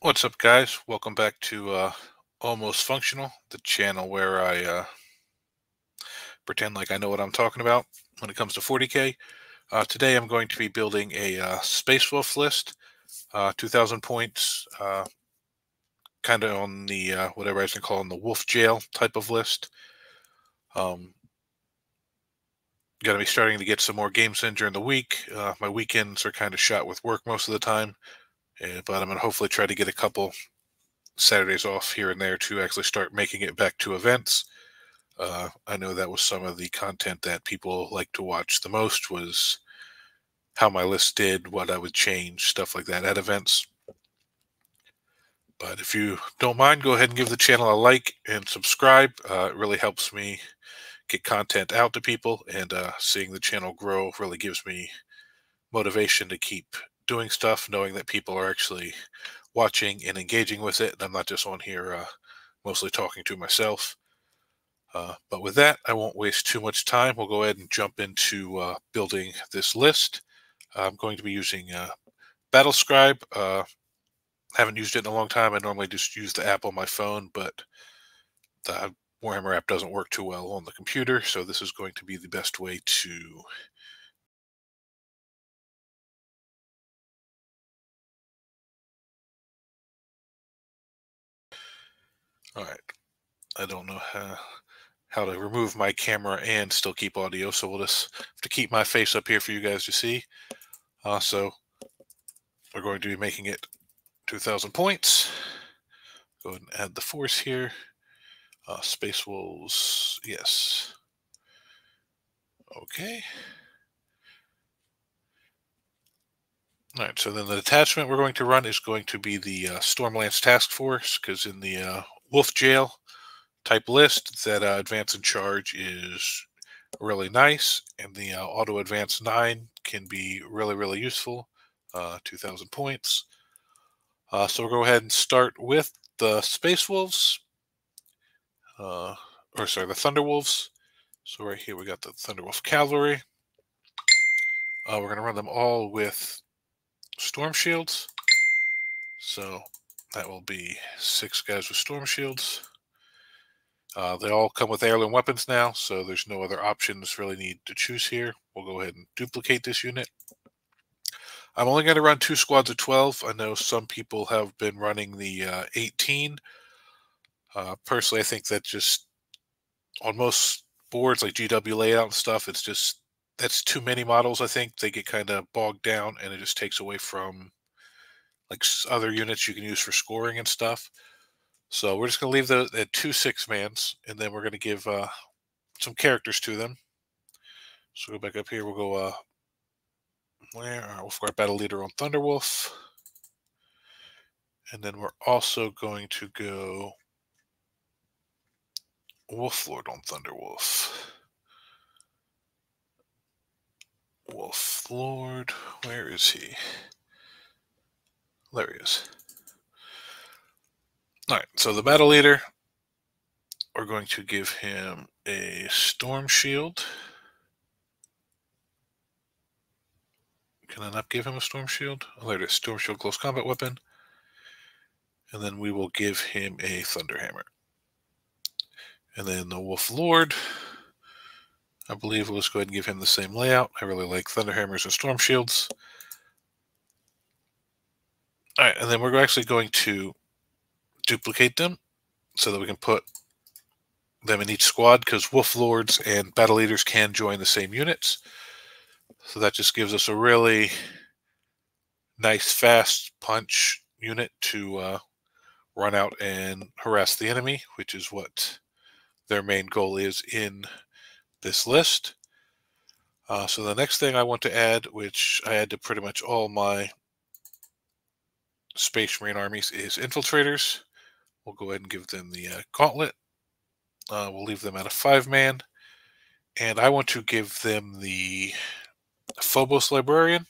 What's up, guys? Welcome back to uh, Almost Functional, the channel where I uh, pretend like I know what I'm talking about when it comes to 40k. Uh, today I'm going to be building a uh, Space Wolf list, uh, 2,000 points, uh, kind of on the uh, whatever I was going to call the Wolf Jail type of list. Um, Going to be starting to get some more games in during the week. my weekends are kind of shot with work most of the time. But I'm to hopefully try to get a couple Saturdays off here and there to actually start making it back to events. Uh, I know that was some of the content that people like to watch the most was how my list did, what I would change, stuff like that at events. But if you don't mind, go ahead and give the channel a like and subscribe. Uh, it really helps me get content out to people, and uh, seeing the channel grow really gives me motivation to keep doing stuff, knowing that people are actually watching and engaging with it. And I'm not just on here uh, mostly talking to myself. Uh, but with that, I won't waste too much time. We'll go ahead and jump into uh, building this list. I'm going to be using uh, Battlescribe. Uh, haven't used it in a long time. I normally just use the app on my phone, but the Warhammer app doesn't work too well on the computer. So this is going to be the best way to All right. I don't know how, how to remove my camera and still keep audio, so we'll just have to keep my face up here for you guys to see. Also, we're going to be making it 2,000 points. Go ahead and add the force here. Uh, Space Wolves, yes. Okay. All right, so then the detachment we're going to run is going to be the uh, Stormlance Task Force, because in the uh, Wolf Jail type list, that uh, advance and charge is really nice, and the uh, auto advance 9 can be really, really useful. Uh, 2,000 points. Uh, so we'll go ahead and start with the Space Wolves, uh, or sorry, the Thunder Wolves. So right here we got the Thunderwolf Cavalry. Uh, we're going to run them all with Storm Shields. So that will be six guys with storm shields. Uh, they all come with heirloom weapons now, so there's no other options really need to choose here. We'll go ahead and duplicate this unit. I'm only going to run two squads of 12. I know some people have been running the uh, 18. Uh, personally, I think that just on most boards like GW layout and stuff, it's just that's too many models. I think they get kind of bogged down, and it just takes away from like other units you can use for scoring and stuff. So we're just going to leave the at two six mans, and then we're going to give uh, some characters to them. So go back up here. We'll go. Uh, where right, we'll our battle leader on Thunderwolf, and then we're also going to go Wolf Lord on Thunderwolf. Wolf Lord, where is he? There he is. All right, so the battle leader, we're going to give him a storm shield. Can I not give him a storm shield? Oh, there it is. Storm shield close combat weapon. And then we will give him a thunderhammer. And then the wolf lord, I believe let's go ahead and give him the same layout. I really like thunderhammers and storm shields. All right, and then we're actually going to duplicate them so that we can put them in each squad because wolf lords and battle leaders can join the same units. So that just gives us a really nice, fast punch unit to uh, run out and harass the enemy, which is what their main goal is in this list. Uh, so the next thing I want to add, which I add to pretty much all my Space Marine armies is infiltrators. We'll go ahead and give them the uh, gauntlet. Uh, we'll leave them at a five man. And I want to give them the Phobos Librarian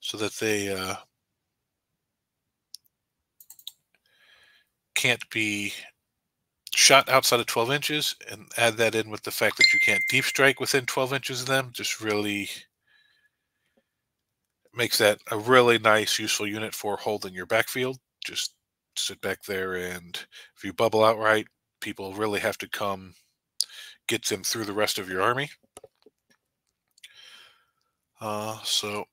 so that they uh, can't be shot outside of 12 inches and add that in with the fact that you can't deep strike within 12 inches of them just really makes that a really nice, useful unit for holding your backfield. just sit back there and if you bubble out right, people really have to come get them through the rest of your army. Uh, so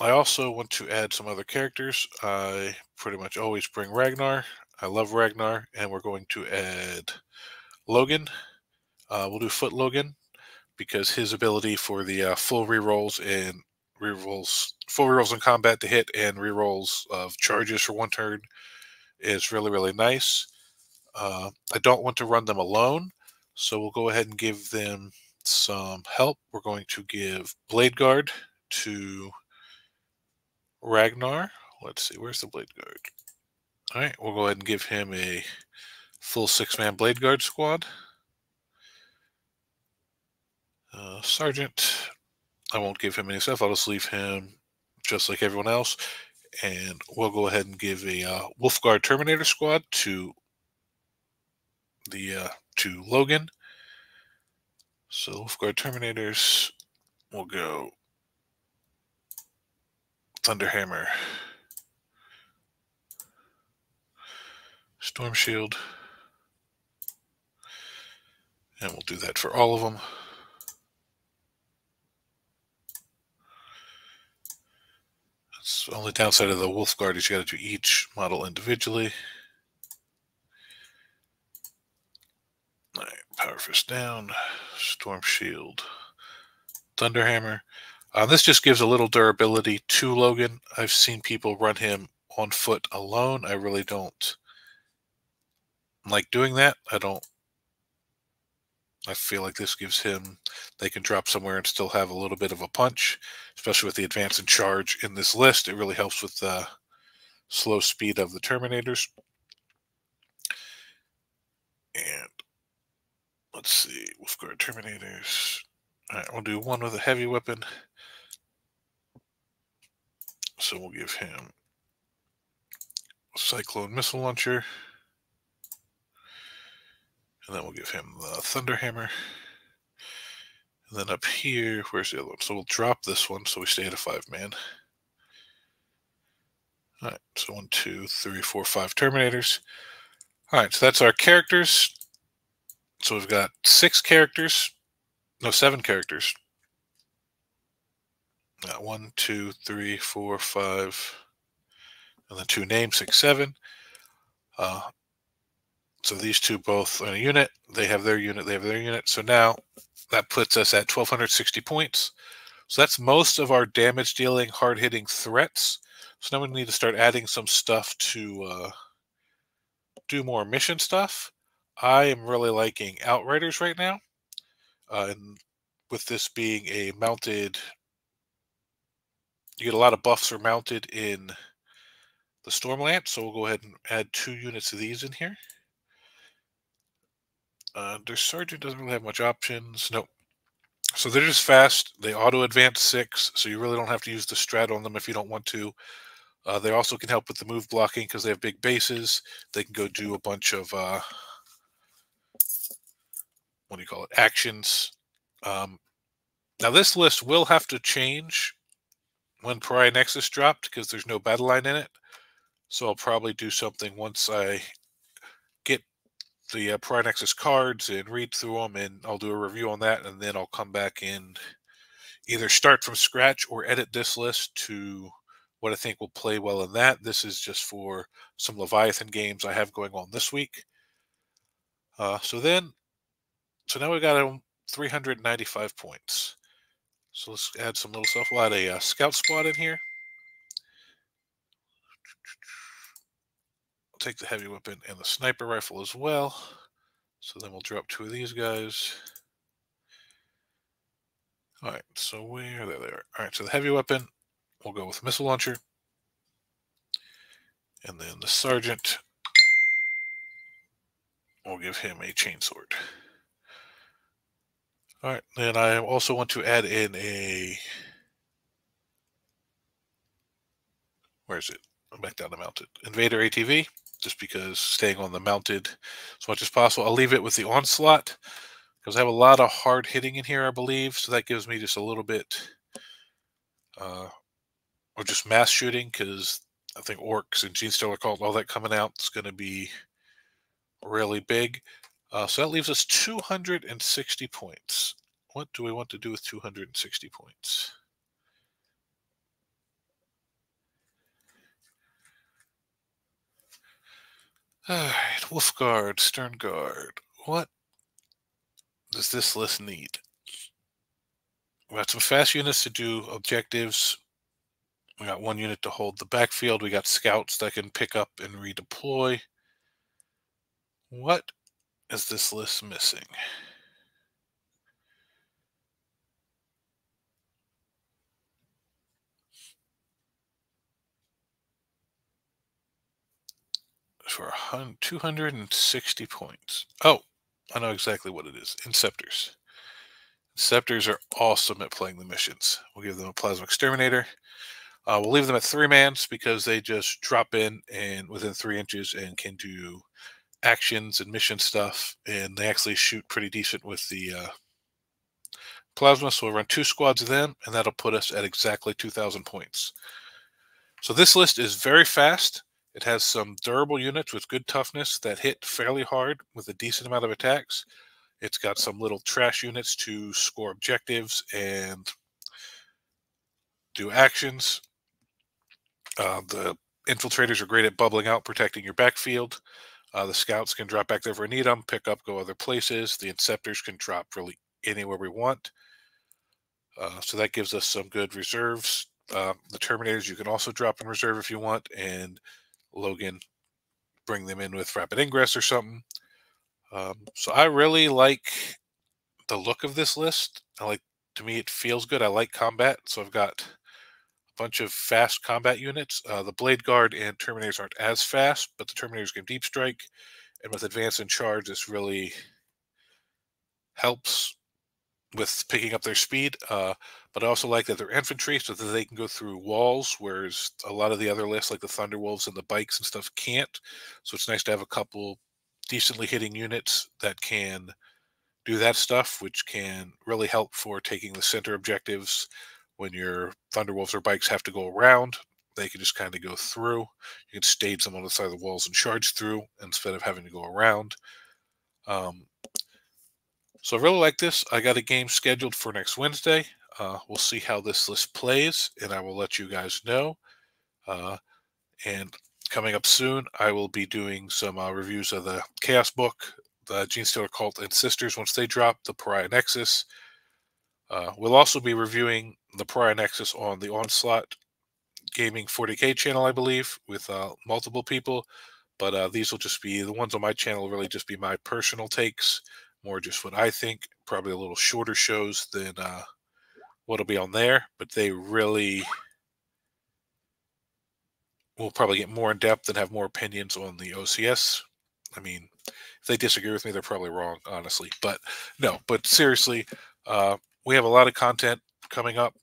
I also want to add some other characters. I pretty much always bring Ragnar. I love Ragnar, and we're going to add Logan. Uh, we'll do Foot Logan because his ability for the uh, full rerolls and rerolls, full rerolls in combat to hit and rerolls of charges for one turn is really, really nice. Uh, I don't want to run them alone, so we'll go ahead and give them some help. We're going to give Blade Guard to Ragnar. Let's see, where's the Blade Guard? All right, we'll go ahead and give him a full six man Blade Guard squad. Uh, Sergeant, I won't give him any stuff. I'll just leave him just like everyone else. And we'll go ahead and give a uh, Wolfguard Terminator squad to the uh, to Logan. So Wolfguard Terminators will go Thunderhammer, Storm Shield, and we'll do that for all of them. The only downside of the Wolf Guard is you got to do each model individually. All right, Power Fist down, Storm Shield, Thunderhammer. Uh, this just gives a little durability to Logan. I've seen people run him on foot alone. I really don't like doing that. I don't. I feel like this gives him, they can drop somewhere and still have a little bit of a punch, especially with the advance and charge in this list. It really helps with the slow speed of the Terminators. And let's see, Wolfguard Terminators. All right, we'll do one with a heavy weapon. So we'll give him Cyclone Missile Launcher. And then we'll give him the Thunder Hammer. And then up here, where's the other one? So we'll drop this one so we stay at a five man. All right, so one, two, three, four, five Terminators. All right, so that's our characters. So we've got six characters, no, seven characters. Got one, two, three, four, five, and then two names, six, seven. Uh, so these two both in a unit. They have their unit. They have their unit. So now that puts us at 1,260 points. So that's most of our damage dealing, hard hitting threats. So now we need to start adding some stuff to uh, do more mission stuff. I am really liking Outriders right now. Uh, and with this being a mounted you get a lot of buffs are mounted in the Stormlance, so we'll go ahead and add two units of these in here. Uh, their Sergeant doesn't really have much options. Nope. So they're just fast. They auto advance six, so you really don't have to use the strat on them if you don't want to. Uh, they also can help with the move blocking because they have big bases. They can go do a bunch of uh, what do you call it actions. Um, now this list will have to change when Pariah Nexus dropped because there's no battle line in it. So I'll probably do something once I the uh, Pariah Nexus cards and read through them, and I'll do a review on that, and then I'll come back and either start from scratch or edit this list to what I think will play well in that. This is just for some Leviathan games I have going on this week. Uh, so then, so now we've got um, 395 points. So let's add some little stuff. We'll add a uh, scout spot in here. Take the heavy weapon and the sniper rifle as well. So then we'll drop two of these guys. All right, so where there they are. All right, so the heavy weapon, we'll go with missile launcher. And then the sergeant, we'll give him a chainsword. All right, and I also want to add in a. Where is it? I'm back down to mounted. Invader ATV, just because staying on the mounted as much as possible. I'll leave it with the onslaught because I have a lot of hard hitting in here, I believe. So that gives me just a little bit, uh, or just mass shooting because I think orcs and Genestealer Cult, all that coming out is going to be really big. Uh, so that leaves us 260 points. What do we want to do with 260 points? All right, Wolf Guard, Stern Guard. What does this list need? We got some fast units to do objectives. We got one unit to hold the backfield. We got scouts that can pick up and redeploy. What is this list missing? For 260 points. Oh, I know exactly what it is. Inceptors. Inceptors are awesome at playing the missions. We'll give them a Plasma Exterminator. Uh, we'll leave them at three mans because they just drop in and within three inches and can do actions and mission stuff, and they actually shoot pretty decent with the uh, plasma. So we'll run two squads of them, and that'll put us at exactly 2,000 points. So this list is very fast. It has some durable units with good toughness that hit fairly hard with a decent amount of attacks. It's got some little trash units to score objectives and do actions. Uh, the infiltrators are great at bubbling out, protecting your backfield. Uh, the scouts can drop back there if we need them, pick up, go other places. The inceptors can drop really anywhere we want. Uh, so that gives us some good reserves. Uh, the terminators you can also drop in reserve if you want, and Logan bring them in with rapid ingress or something. Um, so I really like the look of this list. I like to me it feels good. I like combat, so I've got a bunch of fast combat units. Uh, the Blade Guard and Terminators aren't as fast, but the Terminators can deep strike, and with advance and charge, this really helps with picking up their speed. Uh, but I also like that they're infantry, so that they can go through walls, whereas a lot of the other lists, like the Thunderwolves and the bikes and stuff, can't. So it's nice to have a couple decently hitting units that can do that stuff, which can really help for taking the center objectives when your Thunderwolves or bikes have to go around. They can just kind of go through. You can stage them on the side of the walls and charge through instead of having to go around. Um, so I really like this. I got a game scheduled for next Wednesday. Uh, we'll see how this list plays, and I will let you guys know. Uh, and coming up soon, I will be doing some uh, reviews of the Chaos Book, the Genestealer Cult and Sisters once they drop, the Pariah Nexus. Uh, we'll also be reviewing the Pariah Nexus on the Onslaught Gaming 40K channel, I believe, with uh, multiple people. But uh, these will just be the ones on my channel, really just be my personal takes, more just what I think. Probably a little shorter shows than uh, what'll be on there, but they really will probably get more in depth and have more opinions on the OCS. I mean, if they disagree with me, they're probably wrong, honestly. But no, but seriously, uh, we have a lot of content coming up.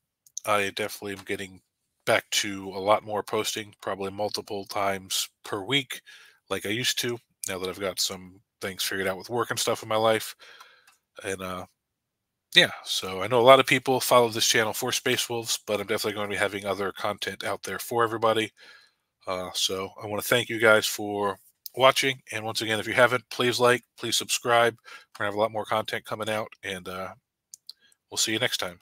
I definitely am getting back to a lot more posting, probably multiple times per week, like I used to. Now that I've got some things figured out with work and stuff in my life, and uh, yeah, so I know a lot of people follow this channel for Space Wolves, but I'm definitely going to be having other content out there for everybody. Uh, so I want to thank you guys for watching. And once again, if you haven't, please like, please subscribe. We're going to have a lot more content coming out, and uh, we'll see you next time.